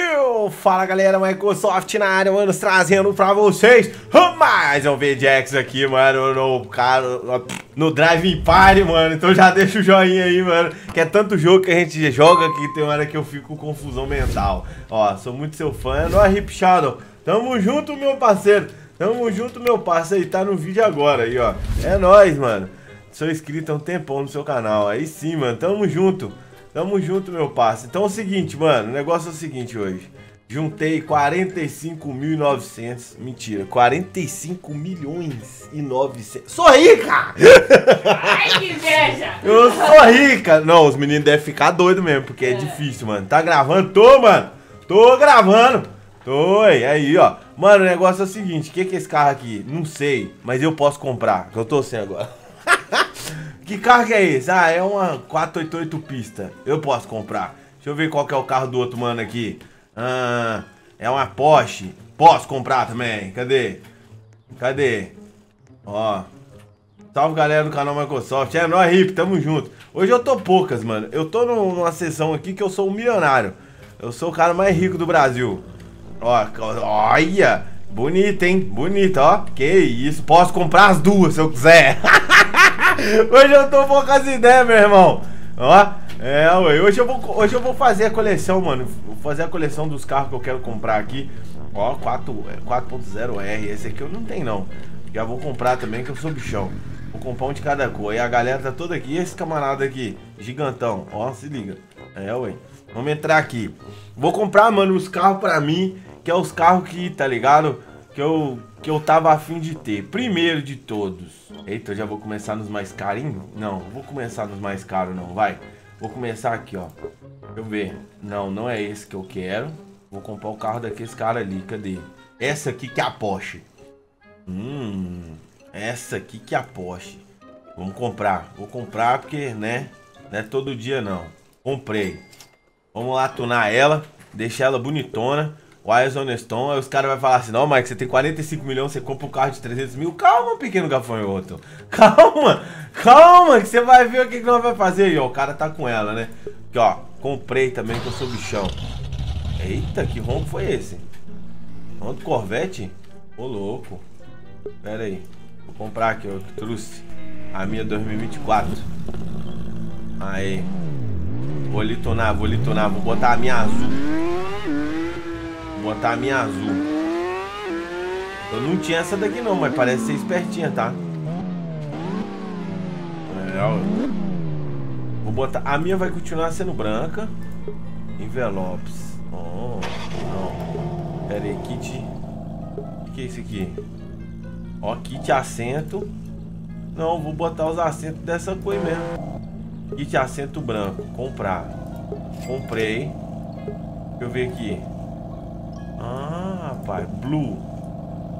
Eu, fala galera, Microsoft na área, mano, trazendo pra vocês mais um VJX aqui, mano, no, cara, no Drive Party, mano, então já deixa o joinha aí, mano, que é tanto jogo que a gente joga que tem hora que eu fico com confusão mental. Ó, sou muito seu fã, é Hip Shadow, tamo junto, meu parceiro, tamo junto, meu parceiro, tá no vídeo agora aí, ó, é nóis, mano, sou inscrito há um tempão no seu canal, aí sim, mano, tamo junto. Tamo junto, meu parceiro. Então é o seguinte, mano. O negócio é o seguinte hoje. Juntei 45.900. Mentira, 45 milhões e 900. Sou rica! Ai, que inveja! Eu sou rica! Não, os meninos devem ficar doidos mesmo, porque é. é difícil, mano. Tá gravando? Tô, mano! Tô gravando! Tô, aí, ó. Mano, o negócio é o seguinte: o que, que é esse carro aqui? Não sei, mas eu posso comprar, que eu tô sem agora. Que carro que é esse? Ah, é uma 488 pista. Eu posso comprar. Deixa eu ver qual que é o carro do outro mano aqui. Ah, é uma Porsche. Posso comprar também. Cadê? Cadê? Ó. Salve galera do canal Microsoft. É nóis, Rip, tamo junto. Hoje eu tô poucas, mano. Eu tô numa sessão aqui que eu sou um milionário. Eu sou o cara mais rico do Brasil. Ó, olha. Bonito, hein? Bonito, ó. Que isso. Posso comprar as duas se eu quiser. Hoje eu tô poucas ideias, meu irmão. Ó, é, ué. Hoje eu, vou, hoje eu vou fazer a coleção, mano. Vou fazer a coleção dos carros que eu quero comprar aqui. Ó, 4.0R. Esse aqui eu não tenho, não. Já vou comprar também, que eu sou bichão. Vou comprar um de cada cor. E a galera tá toda aqui. E esse camarada aqui, gigantão. Ó, se liga. É, ué. Vamos entrar aqui. Vou comprar, mano, os carros pra mim. Que é os carros que, tá ligado? Que eu, que eu tava afim de ter. Primeiro de todos. Eita, eu já vou começar nos mais carinhos? Não, vou começar nos mais caros não, vai. Vou começar aqui, ó. Deixa eu ver. Não, não é esse que eu quero. Vou comprar o carro daqueles caras ali, cadê? Essa aqui que é a Porsche. Hum, essa aqui que é a Porsche. Vamos comprar. Vou comprar porque, né? Não é todo dia não. Comprei. Vamos lá tunar ela. Deixar ela bonitona. Wires on Stone, aí os caras vão falar assim, não, Mike, você tem 45 milhões, você compra um carro de 300 mil. Calma, pequeno gafanhoto. Calma, calma, que você vai ver o que, que nós vai fazer aí, ó. O cara tá com ela, né? Aqui, ó, comprei também, que eu sou bichão. Eita, que ronco foi esse? Ronco Corvette? Ô, louco. Pera aí. Vou comprar aqui, ó, trouxe. A minha 2024. Aí. Vou litonar, vou litonar, vou botar a minha azul. Botar a minha azul. Eu não tinha essa daqui não, mas parece ser espertinha, tá? É, Vou botar... A minha vai continuar sendo branca. Envelopes. Oh, não. Pera aí, kit... O que é isso aqui? Ó, kit assento. Não, vou botar os assentos dessa cor mesmo. Kit assento branco. Comprar. Comprei. Deixa eu ver aqui. Ah, rapaz. Blue.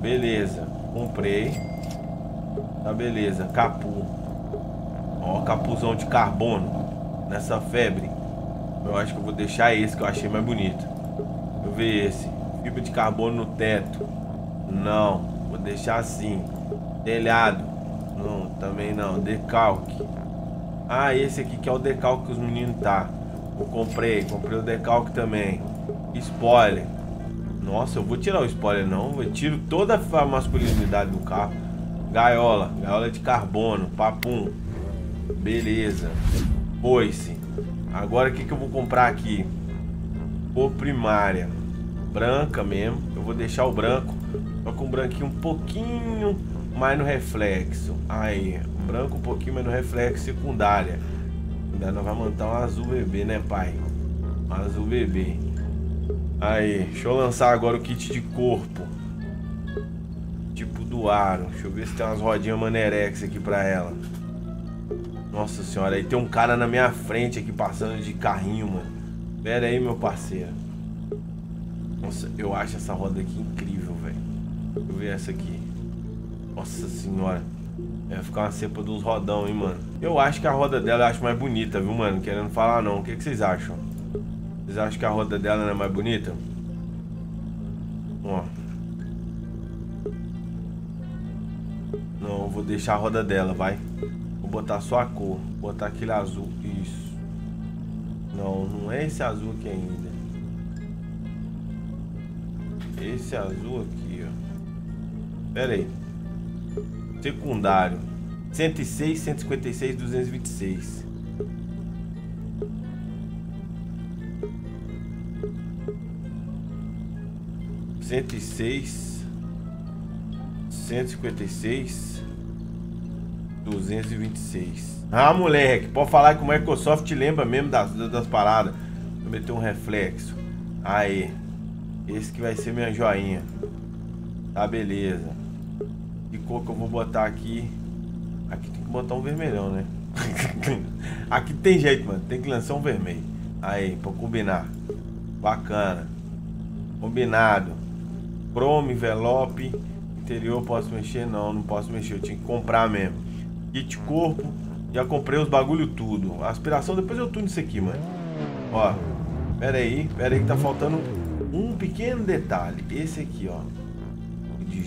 Beleza. Comprei. Tá beleza. Capu. Ó, capuzão de carbono. Nessa febre. Eu acho que eu vou deixar esse que eu achei mais bonito. Eu ver esse. Fibra de carbono no teto. Não. Vou deixar assim. Telhado. Não, também não. Decalque. Ah, esse aqui que é o decalque que os meninos tá. Eu comprei. Comprei o decalque também. Spoiler. Nossa, eu vou tirar o spoiler não. Eu tiro toda a masculinidade do carro. Gaiola. Gaiola de carbono. Papum. Beleza. Foice. Agora o que, que eu vou comprar aqui? Cor primária. Branca mesmo. Eu vou deixar o branco. Só com um branquinho um pouquinho mais no reflexo. Aí. Branco um pouquinho mais no reflexo secundária. Ainda nós vamos montar um azul bebê, né, pai? Um azul bebê. Aí, deixa eu lançar agora o kit de corpo. Tipo do aro. Deixa eu ver se tem umas rodinhas Manerex aqui pra ela. Nossa senhora, aí tem um cara na minha frente aqui passando de carrinho, mano. Pera aí, meu parceiro. Nossa, eu acho essa roda aqui incrível, velho. Deixa eu ver essa aqui. Nossa senhora. Vai ficar uma cepa uns rodão, hein, mano. Eu acho que a roda dela eu acho mais bonita, viu, mano? Querendo falar não. O que, que vocês acham? Vocês acham que a roda dela não é mais bonita? Ó. Não, vou deixar a roda dela, vai. Vou botar só a cor. Vou botar aquele azul. Isso. Não, não é esse azul aqui ainda. Esse azul aqui, ó. Pera aí. Secundário. 106, 156, 226. 106, 156, 226. Ah, moleque, pode falar que o Microsoft lembra mesmo das, das paradas. Vou meter um reflexo. Aí, esse que vai ser minha joinha. Tá, beleza. Que cor que eu vou botar aqui? Aqui tem que botar um vermelhão, né? aqui tem jeito, mano. Tem que lançar um vermelho. Aí, pra combinar. Bacana. Combinado. Chrome, envelope. Interior posso mexer? Não, não posso mexer. Eu tinha que comprar mesmo. Kit corpo. Já comprei os bagulho tudo. Aspiração, depois eu tudo isso aqui, mano. Ó. Pera aí, pera aí que tá faltando um pequeno detalhe. Esse aqui, ó.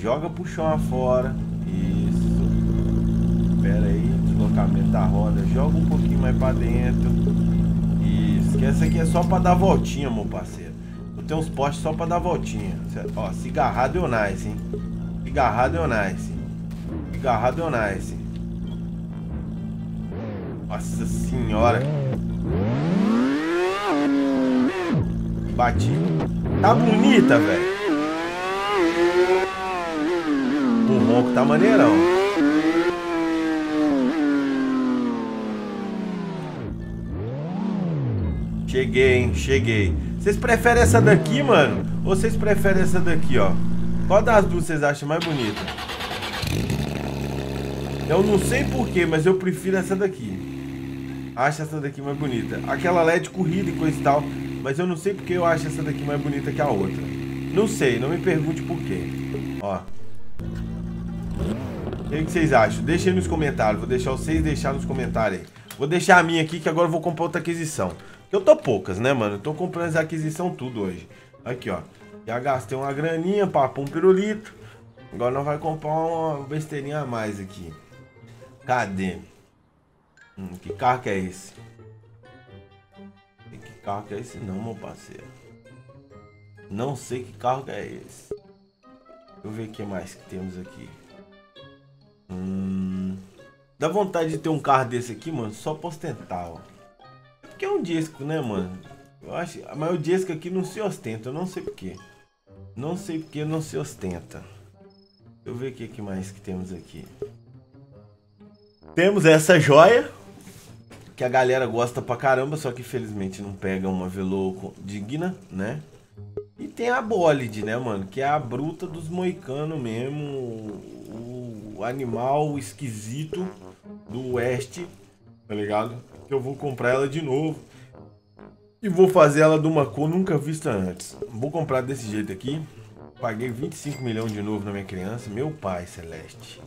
Joga pro chão afora. Isso. Pera aí, deslocamento da roda. Joga um pouquinho mais pra dentro. Isso. Que essa aqui é só pra dar voltinha, meu parceiro. Tenho uns postes só pra dar voltinha. Ó, cigarrado é o nice, hein? Cigarrado é o nice. Cigarrado é o nice. Nossa senhora. Bati. Tá bonita, velho. O ronco tá maneirão. Cheguei, hein? Cheguei. Vocês preferem essa daqui, mano? Ou vocês preferem essa daqui, ó? Qual das duas vocês acham mais bonita? Eu não sei porquê, mas eu prefiro essa daqui. Acho essa daqui mais bonita. Aquela LED corrida e coisa e tal. Mas eu não sei porque eu acho essa daqui mais bonita que a outra. Não sei, não me pergunte por quê. Ó. O que, que vocês acham? Deixa aí nos comentários. Vou deixar vocês deixar nos comentários aí. Vou deixar a minha aqui que agora eu vou comprar outra aquisição. Eu tô poucas, né, mano? Eu tô comprando as aquisição tudo hoje. Aqui, ó. Já gastei uma graninha, papo um pirulito. Agora nós vai comprar uma besteirinha a mais aqui. Cadê? Hum, que carro que é esse? Que carro que é esse não, meu parceiro? Não sei que carro que é esse. Deixa eu ver o que mais que temos aqui. Hum, dá vontade de ter um carro desse aqui, mano, só pra ostentar, ó. Porque é um disco, né, mano? Eu acho, mas o disco aqui não se ostenta, eu não sei porquê. Não sei porque não se ostenta. Deixa eu ver o que, mais que temos aqui. Temos essa joia. Que a galera gosta pra caramba, só que infelizmente não pega uma Veloco digna, né? E tem a Bolide, né, mano? Que é a bruta dos moicanos mesmo. O animal esquisito do oeste, tá ligado? Eu vou comprar ela de novo. E vou fazer ela de uma cor nunca vista antes. Vou comprar desse jeito aqui. Paguei 25 milhões de novo na minha criança. Meu pai celeste.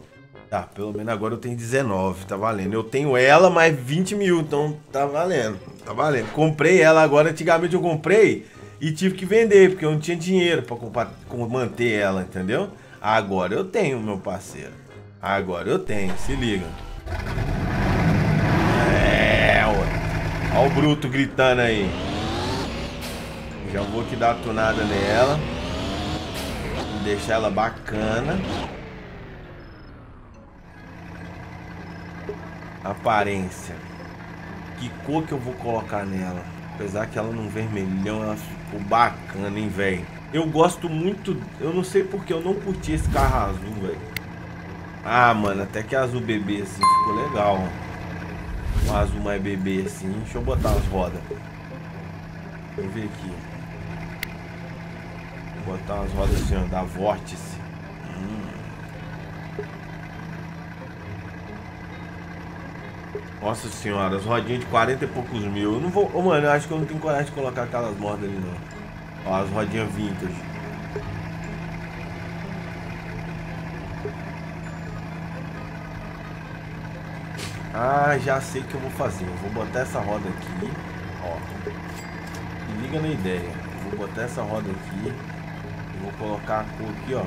Tá, pelo menos agora eu tenho 19, tá valendo. Eu tenho ela mais 20 mil, então tá valendo. Tá valendo. Comprei ela agora, antigamente eu comprei e tive que vender, porque eu não tinha dinheiro pra comprar, manter ela, entendeu? Agora eu tenho, meu parceiro. Agora eu tenho, se liga. É, Olha o bruto gritando aí. Já vou aqui dar a tunada nela. Deixar ela bacana. Aparência. Que cor que eu vou colocar nela? Apesar que ela não vermelhão, ela ficou bacana, hein, velho? Eu gosto muito... Eu não sei porque eu não curti esse carro azul, velho. Ah, mano, até que azul bebê assim ficou legal. Um azul mais bebê assim. Deixa eu botar as rodas. Deixa eu ver aqui. Vou botar umas rodas assim, ó, da Vórtice. Nossa senhora, as rodinhas de 40 e poucos mil. Eu não vou. Oh, mano, eu acho que eu não tenho coragem de colocar aquelas mordas ali não. Ó, as rodinhas vintage. Ah, já sei o que eu vou fazer. Eu vou botar essa roda aqui. Ó. Se liga na ideia. Eu vou botar essa roda aqui. Eu vou colocar a cor aqui, ó.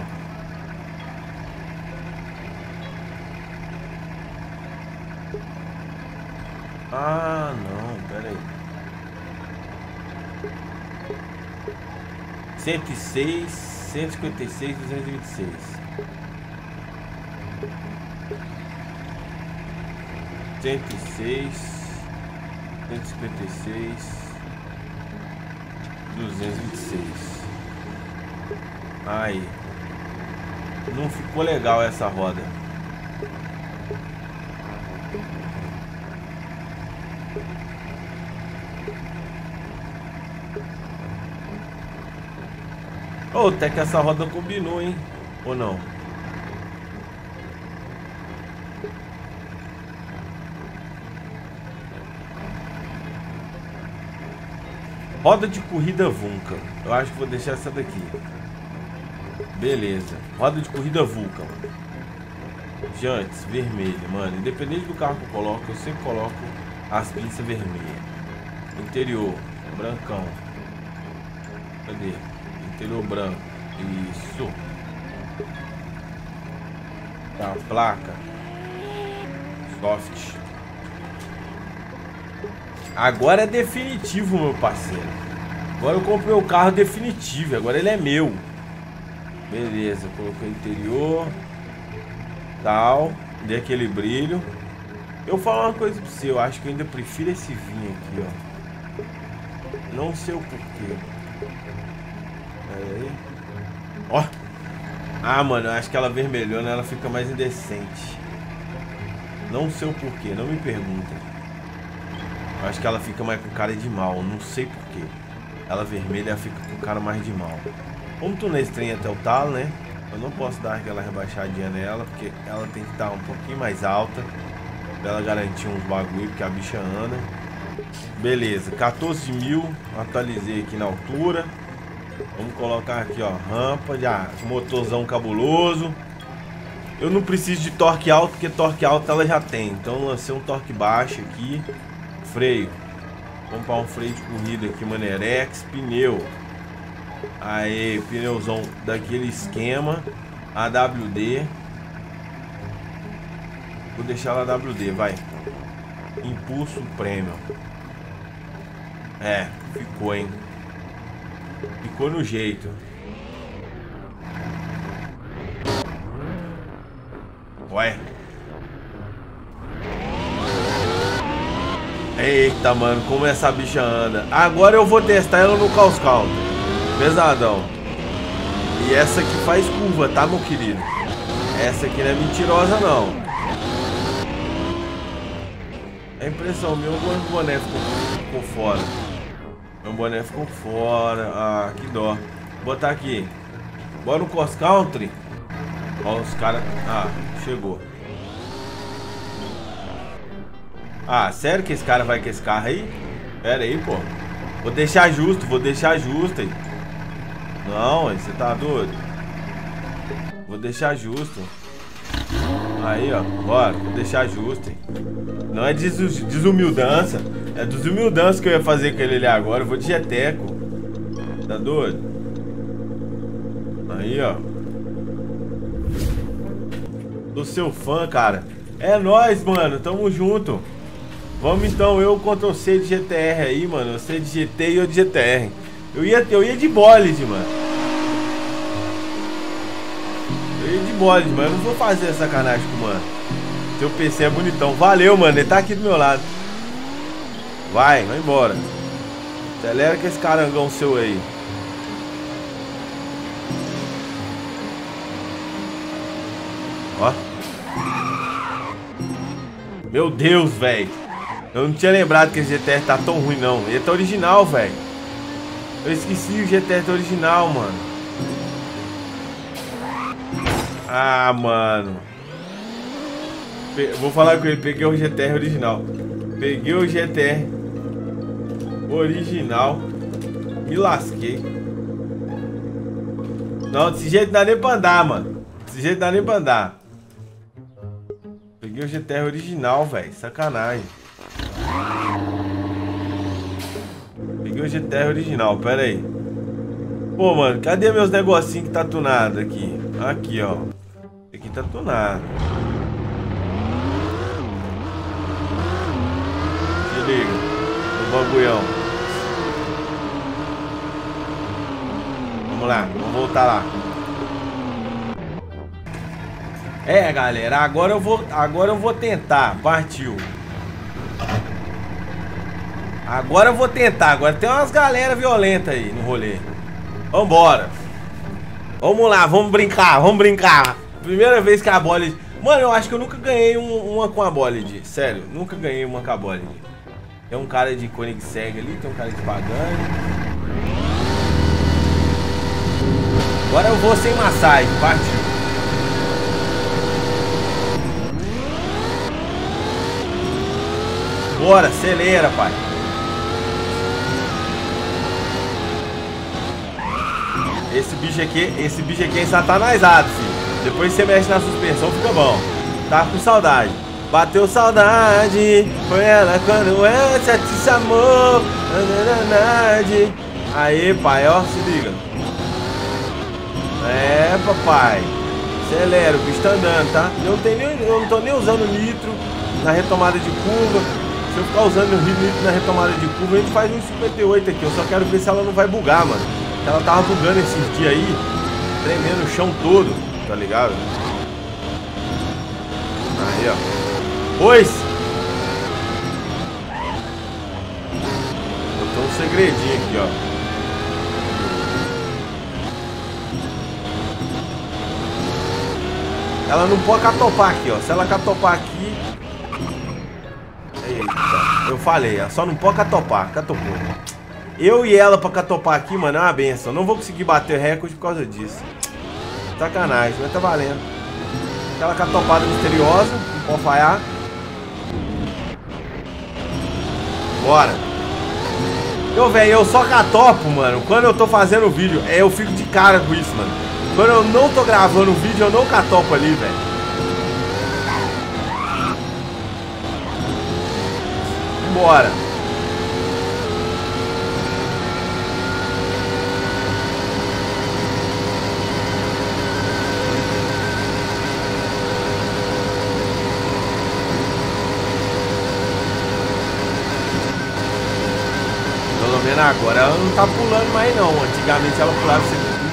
Ah, não, pera aí. 106 156, 226. 106, 156, 226. Aí. Não ficou legal essa roda. Ou oh, até que essa roda combinou, hein? Ou não? Roda de corrida Vulcan. Eu acho que vou deixar essa daqui. Beleza. Roda de corrida Vulcan. Jantes, vermelho, mano. Independente do carro que eu coloco, eu sempre coloco as pinças vermelhas. Interior, brancão. Cadê? Interior branco. Isso. Tá, placa. Soft. Agora é definitivo, meu parceiro. Agora eu comprei o carro definitivo. Agora ele é meu. Beleza, coloquei interior. Tal. Dei aquele brilho. Eu falar uma coisa pra você. Eu acho que eu ainda prefiro esse vinho aqui, ó. Não sei o porquê. Aí. Ó. Ah, mano, eu acho que ela vermelhona ela fica mais indecente. Não sei o porquê, não me pergunta. Eu acho que ela fica mais com cara de mal, não sei porquê. Ela vermelha fica com cara mais de mal. Como tu não trem até o talo, né? Eu não posso dar aquela rebaixadinha nela, porque ela tem que estar um pouquinho mais alta. Pra ela garantir uns bagulho, porque a bicha anda. Beleza, 14 mil. Atualizei aqui na altura. Vamos colocar aqui, ó, rampa de motorzão cabuloso. Eu não preciso de torque alto, porque torque alto ela já tem. Então lancei um torque baixo aqui. Freio. Comprar um freio de corrida aqui, Manerex. Pneu. Aí, pneuzão daquele esquema. AWD. Vou deixar ela AWD, vai. Impulso Premium. É, ficou, hein. Ficou no jeito. Ué. Eita, mano, como essa bicha anda. Agora eu vou testar ela no Caos. Pesadão. E essa aqui faz curva, tá, meu querido? Essa aqui não é mentirosa, não. É impressão minha, o boné ficou, ficou fora. Meu boné ficou fora. Ah, que dó. Vou botar aqui. Bora no Cross Country. Ó, os caras. Ah, chegou. Ah, sério que esse cara vai com esse carro aí? Pera aí, pô. Vou deixar justo, vou deixar justo aí. Não, você tá doido? Vou deixar justo. Aí, ó. Bora, vou deixar justo, hein. Não é desumildança. É desumildança que eu ia fazer com ele ali agora. Eu vou de jeteco. Tá doido? Aí, ó. Sou seu fã, cara. É nóis, mano. Tamo junto. Vamos então, eu contra você de GTR aí, mano. Você de GT e eu de GTR. Eu ia, eu ia de bolide, mano. Eu ia de bolide, mas eu não vou fazer sacanagem com o mano. Seu PC é bonitão. Valeu, mano. Ele tá aqui do meu lado. Vai, vai embora. Acelera com esse carangão seu aí. Ó. Meu Deus, velho. Eu não tinha lembrado que esse GTR tá tão ruim, não. Ele tá original, velho. Eu esqueci o GTR original, mano. Ah, mano. Vou falar com ele. Peguei o GTR original. Peguei o GTR original. Me lasquei. Não, desse jeito não dá nem pra andar, mano. Desse jeito não dá nem pra andar. Peguei o GTR original, velho. Sacanagem. Peguei o GTR original, pera aí. Pô, mano, cadê meus negocinhos que tá tunado aqui? Aqui, ó. Aqui tá tunado. Se liga. No bagulhão. Vamos lá, vamos voltar lá. É, galera, agora eu vou, agora eu vou tentar. Partiu. Agora eu vou tentar. Agora tem umas galera violenta aí no rolê. Vambora. Vamos lá, vamos brincar, vamos brincar. Primeira vez que a Bolid... Mano, eu acho que eu nunca ganhei um, uma com a Bolid. Sério, nunca ganhei uma com a Bolid. Tem um cara de Koenigsegg ali, tem um cara de Pagani. Agora eu vou sem massagem, partiu. Bora, acelera, pai. Esse bicho aqui, esse bicho aqui é satanizado, filho. Depois você mexe na suspensão, fica bom. Tá com saudade. Bateu saudade, foi ela quando ela te chamou. Aí, pai, ó, se liga. É, papai. Acelera, o bicho tá andando, tá? Eu não, tenho nem, eu não tô nem usando nitro na retomada de curva. Se eu ficar usando o nitro na retomada de curva, a gente faz um 58 aqui. Eu só quero ver se ela não vai bugar, mano. Ela tava bugando esses dias aí, tremendo o chão todo, tá ligado? Aí, ó. Pois. Botou um segredinho aqui, ó. Ela não pode catopar aqui, ó. Se ela catopar aqui... Eita, eu falei, ela só não pode catopar. Catopou. Eu e ela pra catopar aqui, mano, é uma benção. Não vou conseguir bater recorde por causa disso. Sacanagem, mas tá valendo. Aquela catopada misteriosa, não pode falhar. Bora. Eu, velho, eu só catopo, mano. Quando eu tô fazendo vídeo, é, eu fico de cara com isso, mano. Quando eu não tô gravando o vídeo, eu não catopo ali, velho. Bora. Vendo agora? Ela não tá pulando mais não. Antigamente ela pulava sempre tudo,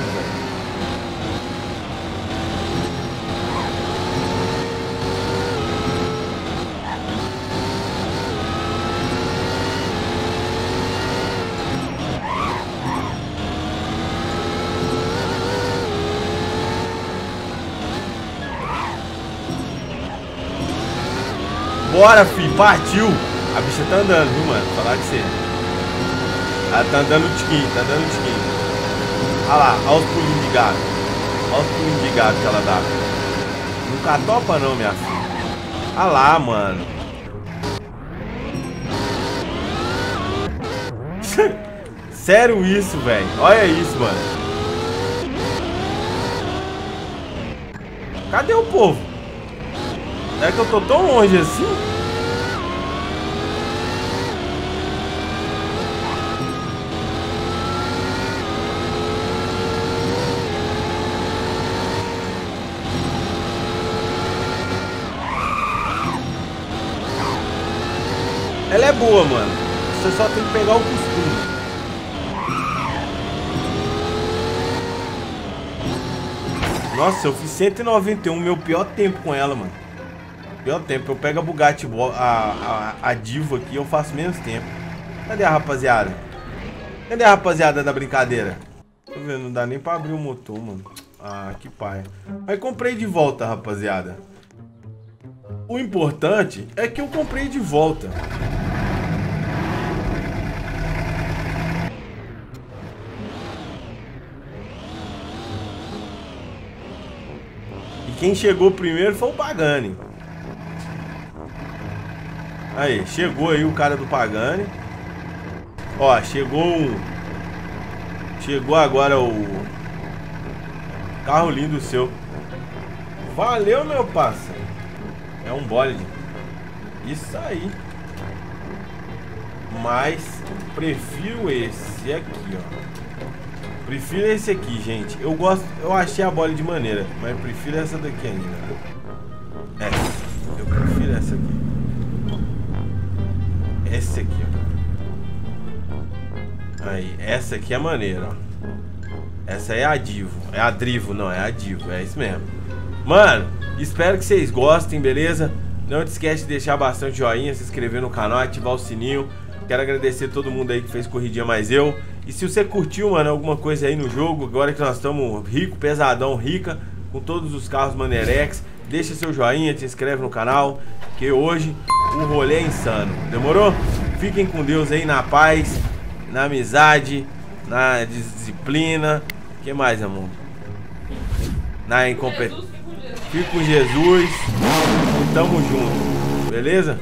Bora, fi, partiu! A bicha tá andando, viu, mano? Falar que você. Ela tá dando tiquinho, tá dando tiquinho. Olha lá, olha os pulinhos de gato. Olha os pulinhos de gato que ela dá. Não catopa não, minha filha. Olha lá, mano. Sério isso, velho. Olha isso, mano. Cadê o povo? É que eu tô tão longe assim? Boa, mano. Você só tem que pegar o costume. Nossa, eu fiz 191, meu pior tempo com ela, mano. Pior tempo. Eu pego a Bugatti, a, a, a Divo aqui, eu faço menos tempo. Cadê a rapaziada? Cadê a rapaziada da brincadeira? Tô vendo, não dá nem pra abrir o motor, mano. Ah, que pai. Mas comprei de volta, rapaziada. O importante é que eu comprei de volta. Quem chegou primeiro foi o Pagani. Aí, chegou aí o cara do Pagani. Ó, chegou. Chegou agora o... Carro lindo seu. Valeu, meu parceiro. É um bode. Isso aí. Mas prefiro esse aqui, ó. Prefiro esse aqui, gente. Eu gosto, eu achei a bola de maneira, mas prefiro essa daqui ainda. Essa. Eu prefiro essa aqui. Essa aqui, ó. Aí, essa aqui é maneira, ó. Essa é a Divo. É a Drivo, não, é a Divo. É isso mesmo. Mano, espero que vocês gostem, beleza? Não te esquece de deixar bastante joinha, se inscrever no canal, ativar o sininho. Quero agradecer todo mundo aí que fez corridinha mais eu. E se você curtiu, mano, alguma coisa aí no jogo, agora que nós estamos rico, pesadão, rica, com todos os carros Manerex, deixa seu joinha, te inscreve no canal, que hoje o rolê é insano. Demorou? Fiquem com Deus aí na paz, na amizade, na disciplina. que mais, amor? Na incompetência. Fique com Jesus. Tamo junto. Beleza?